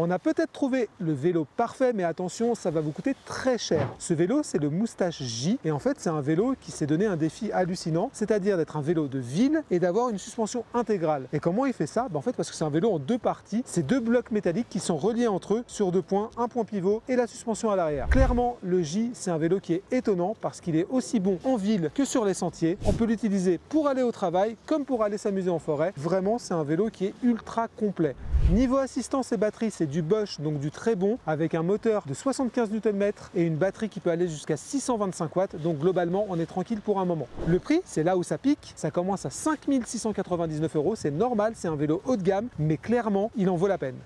On a peut-être trouvé le vélo parfait, mais attention, ça va vous coûter très cher. Ce vélo, c'est le Moustache J, et en fait, c'est un vélo qui s'est donné un défi hallucinant, c'est-à-dire d'être un vélo de ville et d'avoir une suspension intégrale. Et comment il fait ça? Ben, En fait, parce que c'est un vélo en deux parties, c'est deux blocs métalliques qui sont reliés entre eux sur deux points, un point pivot et la suspension à l'arrière. Clairement, le J, c'est un vélo qui est étonnant parce qu'il est aussi bon en ville que sur les sentiers. On peut l'utiliser pour aller au travail comme pour aller s'amuser en forêt. Vraiment, c'est un vélo qui est ultra complet. Niveau assistance et batterie, c'est du Bosch, donc du très bon, avec un moteur de 75 Nm et une batterie qui peut aller jusqu'à 625 watts. Donc globalement, on est tranquille pour un moment. Le prix, c'est là où ça pique. Ça commence à 5699 euros. C'est normal, c'est un vélo haut de gamme, mais clairement, il en vaut la peine.